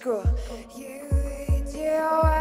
Sko, ég veit ég